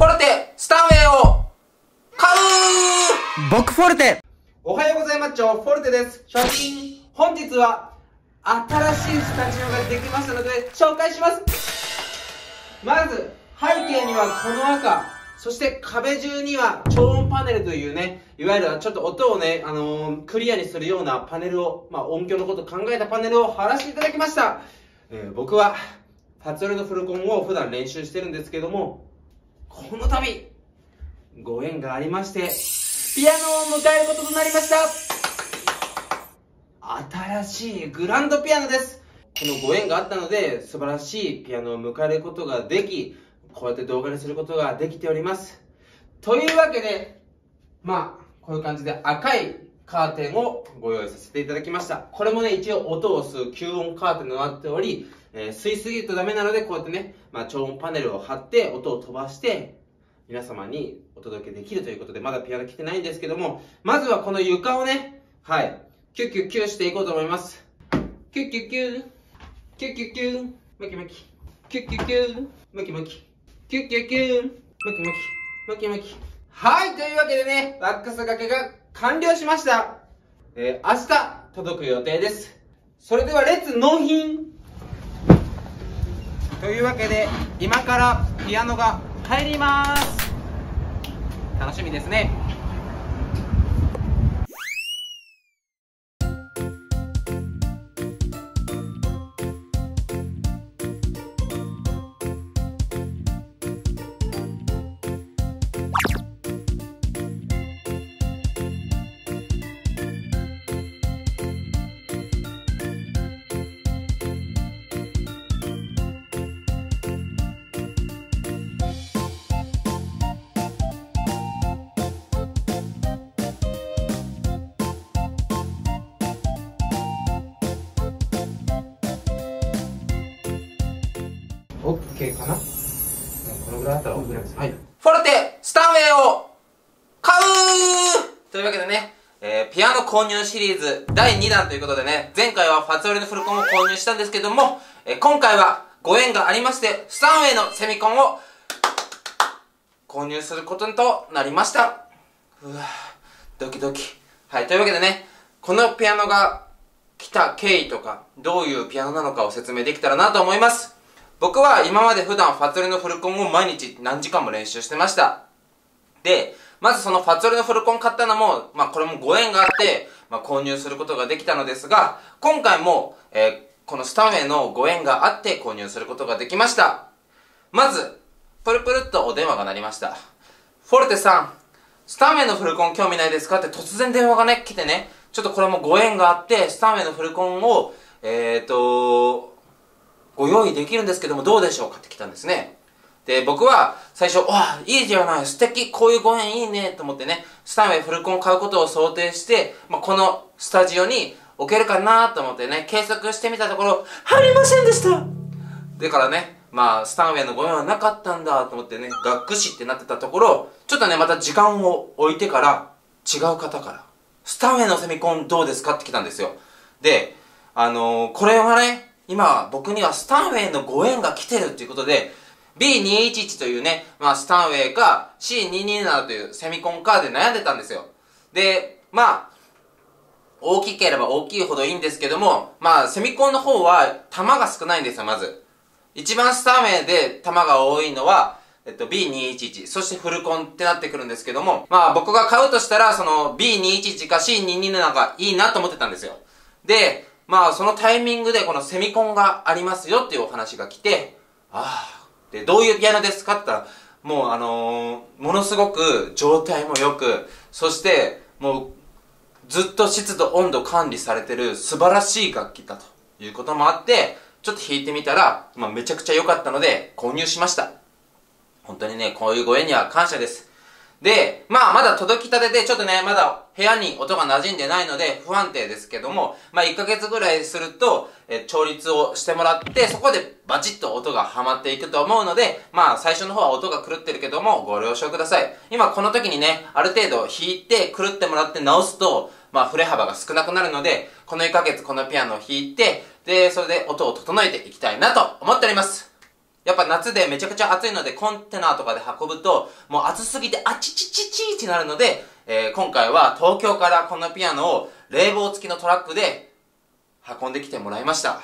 フォルテ、スタンウェイを、買う僕フォルテおはようございます。フォルテです。初品、本日は、新しいスタジオができましたので、紹介します。まず、背景にはこの赤、そして壁中には超音パネルというね、いわゆるちょっと音をね、あのークリアにするようなパネルを、まあ音響のことを考えたパネルを貼らせていただきました。えー僕は、ファツオレのフルコンを普段練習してるんですけども、この度、ご縁がありまして、ピアノを迎えることとなりました。新しいグランドピアノです。このご縁があったので素晴らしいピアノを迎えることができこうやって動画にすることができております。というわけでまあこういう感じで赤いカーテンをご用意させていただきましたこれもね一応音を吸う吸音カーテンとなっており、えー吸いすぎるとダメなのでこうやってね、まあ、超音パネルを貼って音を飛ばして皆様にお届けできるということで、まだピアノ来てないんですけども、まずはこの床をね、はい、キュッキュッキュッしていこうと思います。キュッキュッキュッ、キュッキュッキュッ、ムキムキ、キュッキュッキュッ、ムキムキ、キュッキュッキュッ、ムキムキ、ムキムキ。はい、というわけでね、ワックス掛けが完了しました。えー、明日届く予定です。それではレッツ納品というわけで今からピアノが入ります楽しみですねオッケーかな？このぐらいあったら OK です。はい。フォルテ、スタンウェイを買うというわけでね、えー、ピアノ購入シリーズ第2弾ということでね、前回はファツオレのフルコンを購入したんですけども、えー今回はご縁がありまして、スタンウェイのセミコンを購入することとなりました。うわドキドキ。はい、というわけでね、このピアノが来た経緯とか、どういうピアノなのかを説明できたらなと思います。僕は今まで普段ファツオレのフルコンを毎日何時間も練習してました。で、まずそのファツオレのフルコン買ったのも、まあこれもご縁があって、まあ購入することができたのですが、今回も、えーこのスタンウェイのご縁があって購入することができました。まず、プルプルっとお電話が鳴りました。フォルテさん、スタンウェイのフルコン興味ないですか？って突然電話がね、来てね、ちょっとこれもご縁があって、スタンウェイのフルコンを、えーと、ご用意できるんですけどもどうでしょうかって来たんですね。で、僕は最初、わあ、いいじゃない、素敵、こういうご縁いいね、と思ってね、スタンウェイフルコン買うことを想定して、まあ、このスタジオに置けるかなと思ってね、計測してみたところ、入りませんでしただからね、まあ、スタンウェイのご縁はなかったんだと思ってね、がっくしってなってたところ、ちょっとね、また時間を置いてから、違う方から、スタンウェイのセミコンどうですかって来たんですよ。で、あのーこれはね、今、僕にはスタンウェイのご縁が来てるっていうことで、B211 というね、まあ、スタンウェイか C227 というセミコンカーで悩んでたんですよ。で、まあ、大きければ大きいほどいいんですけども、まあ、セミコンの方は弾が少ないんですよ、まず。一番スター名で弾が多いのは、えっと、B211、そしてフルコンってなってくるんですけども、まあ僕が買うとしたら、その B211 か C227 がいいなと思ってたんですよ。で、まあそのタイミングでこのセミコンがありますよっていうお話が来て、ああ、で、どういうピアノですかって言ったら、もうあのーものすごく状態も良く、そしてもうずっと湿度温度管理されてる素晴らしい楽器だということもあってちょっと弾いてみたら、まあ、めちゃくちゃ良かったので購入しました。本当にねこういうご縁には感謝です。で、まあまだ届きたてでちょっとね、まだ部屋に音が馴染んでないので不安定ですけども、まあ1ヶ月ぐらいすると、え調律をしてもらって、そこでバチッと音がはまっていくと思うので、まあ最初の方は音が狂ってるけども、ご了承ください。今この時にね、ある程度弾いて狂ってもらって直すと、まあ振れ幅が少なくなるので、この1ヶ月このピアノを弾いて、で、それで音を整えていきたいなと思っております。やっぱ夏でめちゃくちゃ暑いのでコンテナとかで運ぶと、もう暑すぎてあちちちちってなるので、えー、今回は東京からこのピアノを冷房付きのトラックで運んできてもらいました。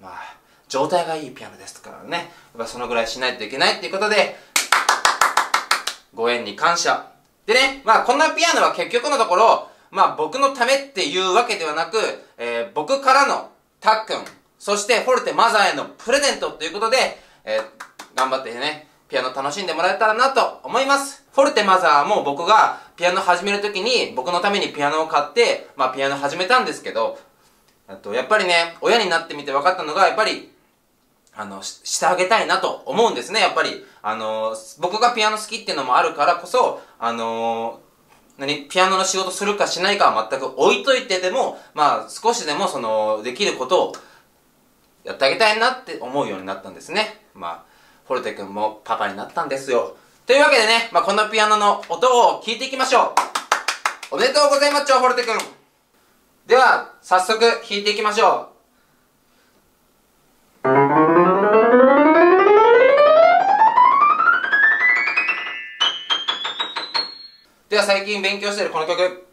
まあ、状態がいいピアノですからね。やっそのぐらいしないといけないっていうことで、ご縁に感謝。でね、まあこんなピアノは結局のところ、まあ僕のためっていうわけではなく、えー、僕からのたっくん、そしてフォルテマザーへのプレゼントということで、えー、頑張ってね、ピアノ楽しんでもらえたらなと思います。フォルテマザーも僕がピアノ始めるときに僕のためにピアノを買って、まあピアノ始めたんですけど、あとやっぱりね、親になってみて分かったのが、やっぱり、あの、してあげたいなと思うんですね、やっぱり。あの僕がピアノ好きっていうのもあるからこそ、あの何ピアノの仕事するかしないかは全く置いといてでも、まあ少しでもその、できることをやってあげたいなって思うようになったんですね。まあ、フォルテ君もパパになったんですよ。というわけでね、まあこのピアノの音を聞いていきましょう。おめでとうございます、フォルテ君。では、早速弾いていきましょう。では最近勉強しているこの曲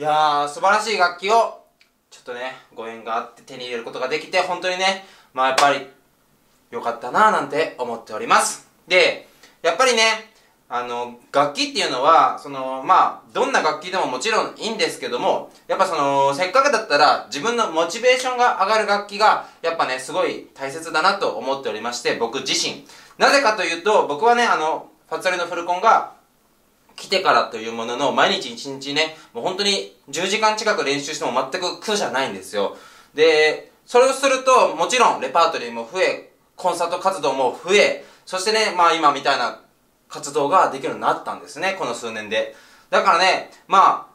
いやー、素晴らしい楽器を、ちょっとね、ご縁があって手に入れることができて、本当にね、まあやっぱり、良かったなぁなんて思っております。で、やっぱりね、あの、楽器っていうのは、その、まあ、どんな楽器でももちろんいいんですけども、やっぱその、せっかくだったら、自分のモチベーションが上がる楽器が、やっぱね、すごい大切だなと思っておりまして、僕自身。なぜかというと、僕はね、あの、ファツァリのフルコンが、来てからというものの、毎日一日ね、もう本当に10時間近く練習しても全く苦じゃないんですよ。で、それをすると、もちろんレパートリーも増え、コンサート活動も増え、そしてね、まあ今みたいな活動ができるようになったんですね、この数年で。だからね、まあ、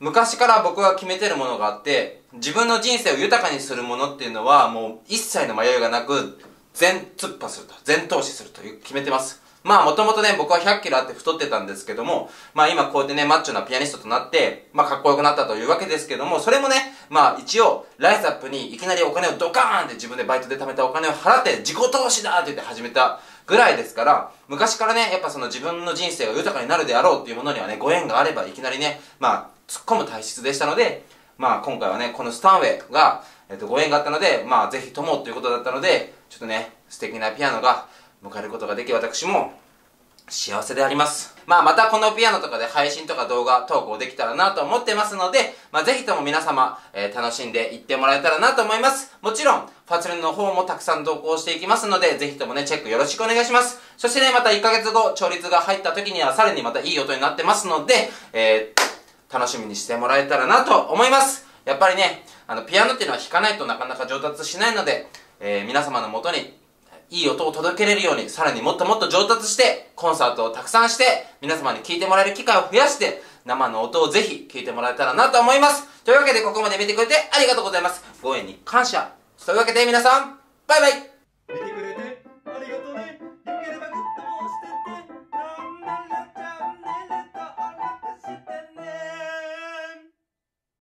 昔から僕が決めてるものがあって、自分の人生を豊かにするものっていうのは、もう一切の迷いがなく、全突破すると、全投資するという決めてます。まあもともとね、僕は100キロあって太ってたんですけども、まあ今こうやってね、マッチョなピアニストとなって、まあかっこよくなったというわけですけども、それもね、まあ一応、ライズアップにいきなりお金をドカーンって自分でバイトで貯めたお金を払って自己投資だって言って始めたぐらいですから、昔からね、やっぱその自分の人生が豊かになるであろうっていうものにはね、ご縁があればいきなりね、まあ突っ込む体質でしたので、まあ今回はね、このスタンウェイが、えっと、ご縁があったので、まあぜひともということだったので、ちょっとね、素敵なピアノが迎えることができ、私も幸せであります。まあまたこのピアノとかで配信とか動画投稿できたらなと思ってますので、まあぜひとも皆様、えー、楽しんでいってもらえたらなと思います。もちろん、ファツレンの方もたくさん投稿していきますので、ぜひともね、チェックよろしくお願いします。そしてね、また1ヶ月後、調律が入った時にはさらにまたいい音になってますので、えー、楽しみにしてもらえたらなと思います。やっぱりね、あの、ピアノっていうのは弾かないとなかなか上達しないので、えー、皆様のもとにいい音を届けれるように、さらにもっともっと上達して、コンサートをたくさんして、皆様に聴いてもらえる機会を増やして、生の音をぜひ聴いてもらえたらなと思います。というわけで、ここまで見てくれてありがとうございます。ご縁に感謝。というわけで皆さん、バイバイ